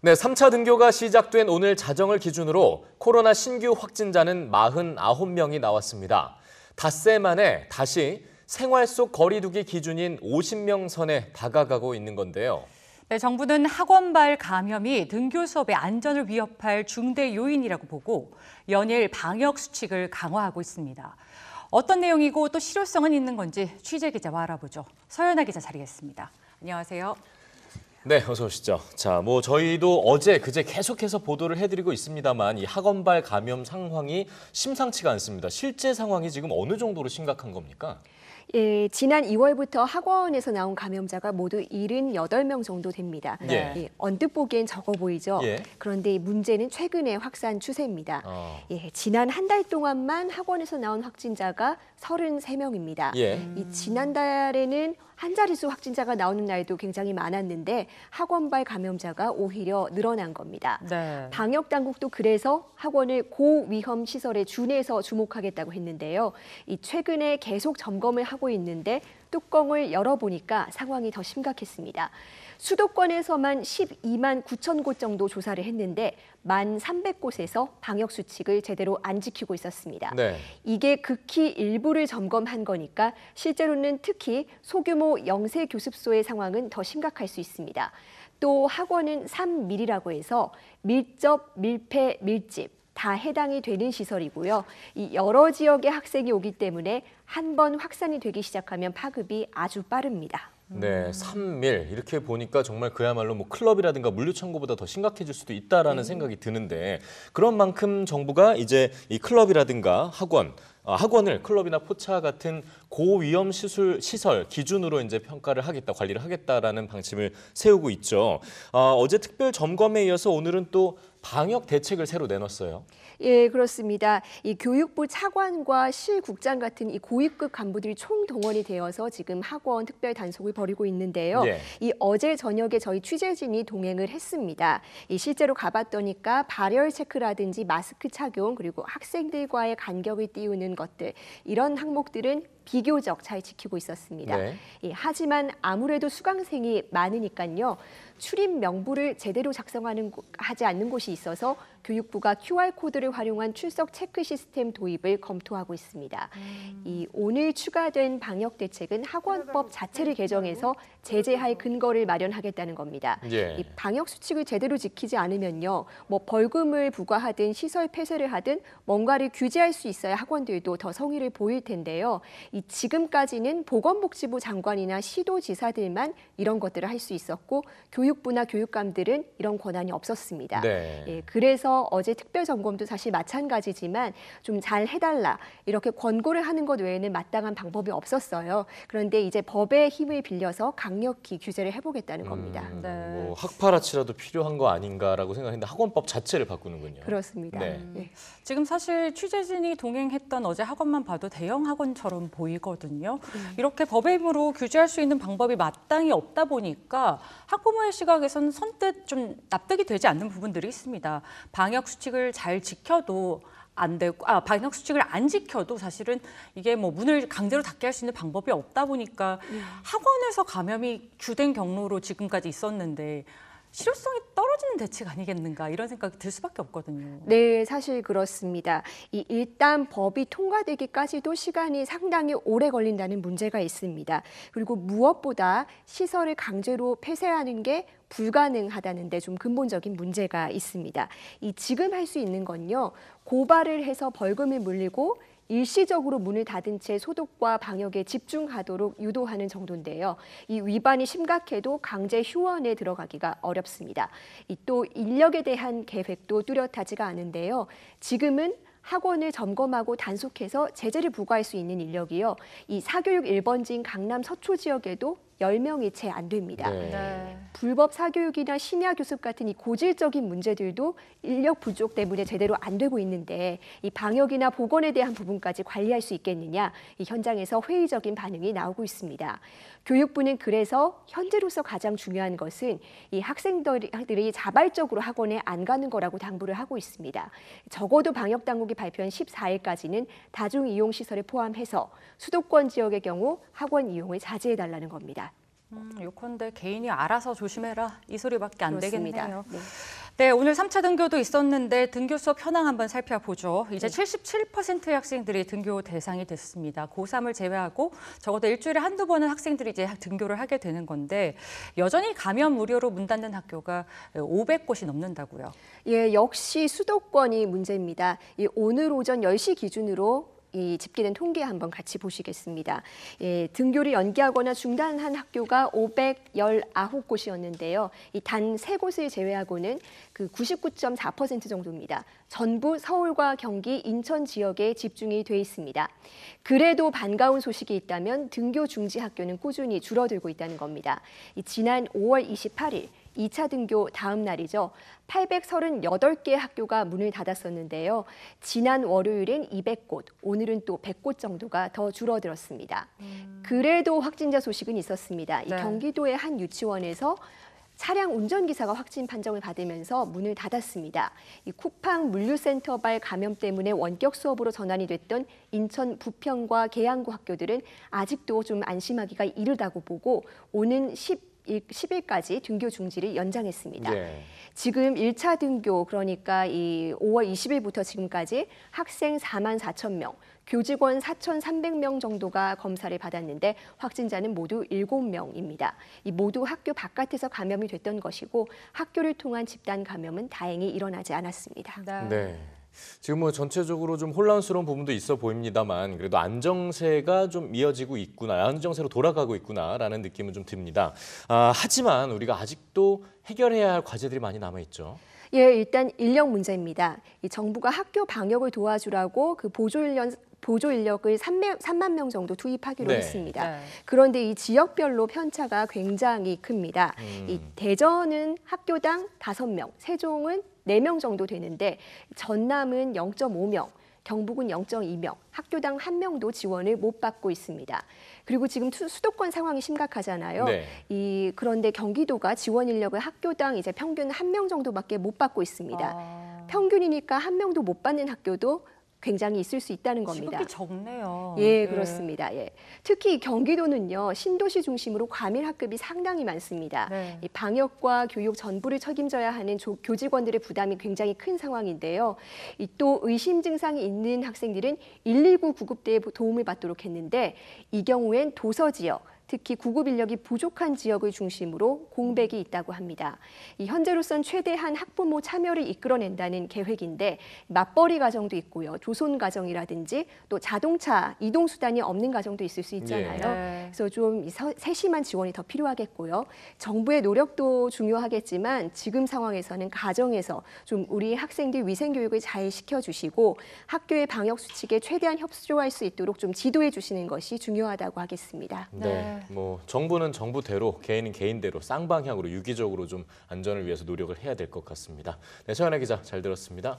네, 3차 등교가 시작된 오늘 자정을 기준으로 코로나 신규 확진자는 49명이 나왔습니다. 닷새 만에 다시 생활 속 거리두기 기준인 50명 선에 다가가고 있는 건데요. 네, 정부는 학원발 감염이 등교 수업의 안전을 위협할 중대 요인이라고 보고 연일 방역 수칙을 강화하고 있습니다. 어떤 내용이고 또 실효성은 있는 건지 취재 기자와 알아보죠. 서연아 기자 자리했습니다. 안녕하세요. 네, 어서 오시죠. 자, 뭐 저희도 어제 그제 계속해서 보도를 해드리고 있습니다만 이 학원발 감염 상황이 심상치가 않습니다. 실제 상황이 지금 어느 정도로 심각한 겁니까? 예, 지난 2월부터 학원에서 나온 감염자가 모두 78명 정도 됩니다. 네. 예, 언뜻 보기엔 적어 보이죠. 예. 그런데 문제는 최근의 확산 추세입니다. 어. 예, 지난 한 달 동안만 학원에서 나온 확진자가 33명입니다. 예. 이 지난달에는 한 자릿수 확진자가 나오는 날도 굉장히 많았는데 학원발 감염자가 오히려 늘어난 겁니다. 네. 방역 당국도 그래서 학원을 고위험 시설에 준해서 주목하겠다고 했는데요. 이 최근에 계속 점검을 하고 있는데 뚜껑을 열어보니까 상황이 더 심각했습니다. 수도권에서만 12만 9천 곳 정도 조사를 했는데 1만 300곳에서 방역 수칙을 제대로 안 지키고 있었습니다. 네. 이게 극히 일부를 점검한 거니까 실제로는 특히 소규모 영세 교습소의 상황은 더 심각할 수 있습니다. 또 학원은 3밀이라고 해서 밀접, 밀폐, 밀집 다 해당이 되는 시설이고요. 이 여러 지역의 학생이 오기 때문에 한 번 확산이 되기 시작하면 파급이 아주 빠릅니다. 네, 3밀 이렇게 보니까 정말 그야말로 뭐 클럽이라든가 물류창고보다 더 심각해질 수도 있다라는 생각이 드는데 그런 만큼 정부가 이제 이 클럽이라든가 학원 아, 학원을 클럽이나 포차 같은 고위험 시술 시설 기준으로 이제 평가를 하겠다, 관리를 하겠다라는 방침을 세우고 있죠. 아, 어제 특별 점검에 이어서 오늘은 또 방역 대책을 새로 내놨어요. 예, 그렇습니다. 이 교육부 차관과 실국장 같은 이 고위급 간부들이 총동원이 되어서 지금 학원 특별 단속을 벌이고 있는데요. 예. 이 어제 저녁에 저희 취재진이 동행을 했습니다. 이 실제로 가봤더니까 발열 체크라든지 마스크 착용 그리고 학생들과의 간격을 띄우는 것들 이런 항목들은 비교적 잘 지키고 있었습니다. 네. 예, 하지만 아무래도 수강생이 많으니까요. 출입 명부를 제대로 작성하는 곳- 하지 않는 곳이 있어서 교육부가 QR 코드를 활용한 출석 체크 시스템 도입을 검토하고 있습니다. 이 오늘 추가된 방역 대책은 학원법 자체를 개정해서 제재할 근거를 마련하겠다는 겁니다. 예. 이 방역 수칙을 제대로 지키지 않으면요, 뭐 벌금을 부과하든 시설 폐쇄를 하든 뭔가를 규제할 수 있어야 학원들도 더 성의를 보일 텐데요. 이 지금까지는 보건복지부 장관이나 시도지사들만 이런 것들을 할 수 있었고 교육부나 교육감들은 이런 권한이 없었습니다. 네. 예, 그래서 어제 특별 점검도 사실 마찬가지지만 좀 잘 해달라 이렇게 권고를 하는 것 외에는 마땅한 방법이 없었어요. 그런데 이제 법의 힘을 빌려서 강력히 규제를 해보겠다는 겁니다. 음, 네. 뭐 학파라치라도 필요한 거 아닌가라고 생각했는데 학원법 자체를 바꾸는군요. 그렇습니다. 네. 예. 지금 사실 취재진이 동행했던 어제 학원만 봐도 대형 학원처럼 보이거든요. 이렇게 법의 힘으로 규제할 수 있는 방법이 마땅히 없다 보니까 학부모의 시각에서는 선뜻 좀 납득이 되지 않는 부분들이 있습니다. 방역 수칙을 잘 지켜도 안 되고 아 방역 수칙을 안 지켜도 사실은 이게 뭐 문을 강제로 닫게 할 수 있는 방법이 없다 보니까 학원에서 감염이 주된 경로로 지금까지 있었는데 실효성이 떨어지는 대책 아니겠는가 이런 생각이 들 수밖에 없거든요. 네, 사실 그렇습니다. 이 일단 법이 통과되기까지도 시간이 상당히 오래 걸린다는 문제가 있습니다. 그리고 무엇보다 시설을 강제로 폐쇄하는 게 불가능하다는 데 좀 근본적인 문제가 있습니다. 이 지금 할 수 있는 건요. 고발을 해서 벌금을 물리고 일시적으로 문을 닫은 채 소독과 방역에 집중하도록 유도하는 정도인데요. 이 위반이 심각해도 강제 휴원에 들어가기가 어렵습니다. 이또 인력에 대한 계획도 뚜렷하지가 않은데요. 지금은 학원을 점검하고 단속해서 제재를 부과할 수 있는 인력이요. 이 사교육 1번지인 강남 서초 지역에도 10명이 채 안 됩니다. 네. 불법 사교육이나 심야 교습 같은 이 고질적인 문제들도 인력 부족 때문에 제대로 안 되고 있는데 이 방역이나 보건에 대한 부분까지 관리할 수 있겠느냐 이 현장에서 회의적인 반응이 나오고 있습니다. 교육부는 그래서 현재로서 가장 중요한 것은 이 학생들이 자발적으로 학원에 안 가는 거라고 당부를 하고 있습니다. 적어도 방역 당국이 발표한 14일까지는 다중 이용 시설을 포함해서 수도권 지역의 경우 학원 이용을 자제해 달라는 겁니다. 음, 요컨대 개인이 알아서 조심해라 이 소리밖에 안 그렇습니다. 되겠네요. 네. 네, 오늘 3차 등교도 있었는데 등교 수업 현황 한번 살펴보죠. 이제 77%의 학생들이 등교 대상이 됐습니다. 고3을 제외하고 적어도 일주일에 한두 번은 학생들이 이제 등교를 하게 되는 건데 여전히 감염 우려로 문 닫는 학교가 500곳이 넘는다고요. 예, 역시 수도권이 문제입니다. 이 오늘 오전 10시 기준으로 이 집계된 통계 한번 같이 보시겠습니다. 예, 등교를 연기하거나 중단한 학교가 519곳이었는데요. 이 단 세 곳을 제외하고는 그 99.4% 정도입니다. 전부 서울과 경기, 인천 지역에 집중이 돼 있습니다. 그래도 반가운 소식이 있다면 등교 중지 학교는 꾸준히 줄어들고 있다는 겁니다. 이 지난 5월 28일 2차 등교 다음 날이죠. 838개 학교가 문을 닫았었는데요. 지난 월요일엔 200곳, 오늘은 또 100곳 정도가 더 줄어들었습니다. 그래도 확진자 소식은 있었습니다. 이 네. 경기도의 한 유치원에서 차량 운전기사가 확진 판정을 받으면서 문을 닫았습니다. 이 쿠팡 물류센터 발 감염 때문에 원격 수업으로 전환이 됐던 인천 부평과 계양구 학교들은 아직도 좀 안심하기가 이르다고 보고 오는 10 10일까지 등교 중지를 연장했습니다. 예. 지금 1차 등교 그러니까 이 5월 20일부터 지금까지 학생 4만 4천 명, 교직원 4,300명 정도가 검사를 받았는데 확진자는 모두 7명입니다. 이 모두 학교 바깥에서 감염이 됐던 것이고 학교를 통한 집단 감염은 다행히 일어나지 않았습니다. 네. 지금 뭐 전체적으로 좀 혼란스러운 부분도 있어 보입니다만 그래도 안정세가 좀 이어지고 있구나, 안정세로 돌아가고 있구나라는 느낌은 좀 듭니다. 아, 하지만 우리가 아직도 해결해야 할 과제들이 많이 남아 있죠. 예, 일단 인력 문제입니다. 이 정부가 학교 방역을 도와주라고 그 보조 인력 보조 인력을 3만, 3만 명 정도 투입하기로 네. 했습니다. 네. 그런데 이 지역별로 편차가 굉장히 큽니다. 음. 이 대전은 학교당 5명, 세종은 4명 정도 되는데 전남은 0.5명, 경북은 0.2명, 학교당 한 명도 지원을 못 받고 있습니다. 그리고 지금 투- 수도권 상황이 심각하잖아요. 네. 이 그런데 경기도가 지원 인력을 학교당 이제 평균 한 명 정도밖에 못 받고 있습니다. 아, 평균이니까 한 명도 못 받는 학교도 굉장히 있을 수 있다는 겁니다. 지급이 적네요. 예, 네. 그렇습니다. 예. 특히 경기도는요, 신도시 중심으로 과밀 학급이 상당히 많습니다. 네. 이 방역과 교육 전부를 책임져야 하는 조- 교직원들의 부담이 굉장히 큰 상황인데요. 이 또 의심 증상이 있는 학생들은 119 구급대에 도움을 받도록 했는데 이 경우엔 도서 지역 특히 구급 인력이 부족한 지역을 중심으로 공백이 있다고 합니다. 이 현재로선 최대한 학부모 참여를 이끌어낸다는 계획인데 맞벌이 가정도 있고요. 조손 가정이라든지 또 자동차 이동 수단이 없는 가정도 있을 수 있잖아요. 네. 그래서 좀 세심한 지원이 더 필요하겠고요. 정부의 노력도 중요하겠지만 지금 상황에서는 가정에서 좀 우리 학생들 위생 교육을 잘 시켜 주시고 학교의 방역 수칙에 최대한 협조할 수 있도록 좀 지도해 주시는 것이 중요하다고 하겠습니다. 네. 네. 뭐 정부는 정부대로 개인은 개인대로 쌍방향으로 유기적으로 좀 안전을 위해서 노력을 해야 될 것 같습니다. 네, 서연아 기자 잘 들었습니다.